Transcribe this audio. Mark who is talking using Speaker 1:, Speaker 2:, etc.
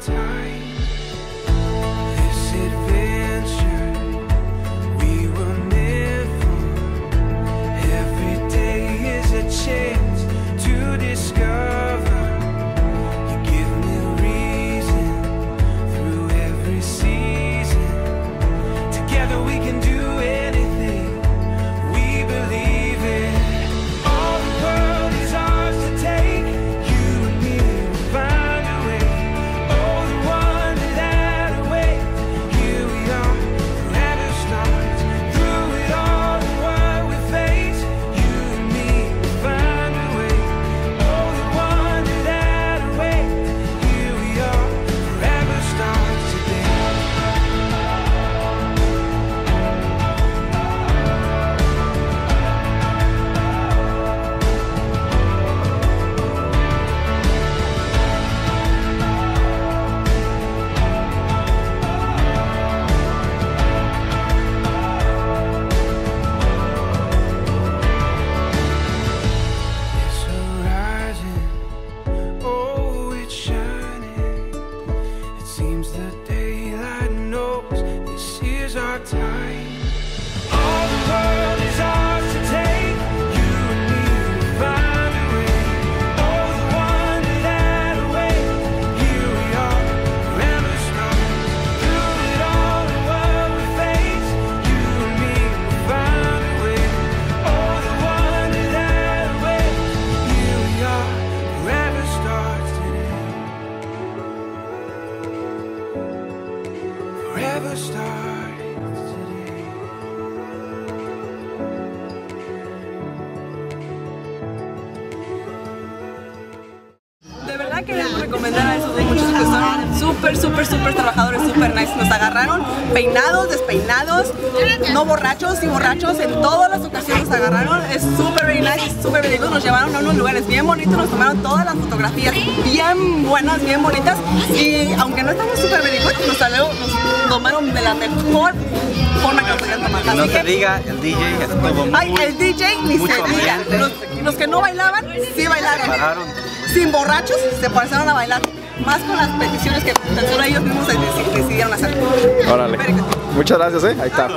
Speaker 1: Time. This adventure our time. All the world is ours to take. You and me will find a way. The that. Here we are, forever starts. Through it all, the world we face. You and me will find a way. The that. Here we are, forever starts today. Forever starts
Speaker 2: súper, súper, súper trabajadores, súper nice. Nos agarraron peinados, despeinados, no borrachos y borrachos. En todas las ocasiones nos agarraron. Es súper very nice, súper very good. Nos llevaron a unos lugares bien bonitos, nos tomaron todas las fotografías bien buenas, bien bonitas. Y aunque no estamos súper very good, nos, salió, nos tomaron de la mejor forma que nos podían tomar.
Speaker 3: No
Speaker 2: Así
Speaker 3: se
Speaker 2: que,
Speaker 3: diga, el DJ estuvo muy...
Speaker 2: ay, el DJ ni se diga. Los, los que no bailaban, sí bailaron sin borrachos se pasaron a bailar. Más con las peticiones que tan solo ellos mismos dec- decidieron hacer.
Speaker 4: Órale. Muchas gracias, ¿eh? Ahí está.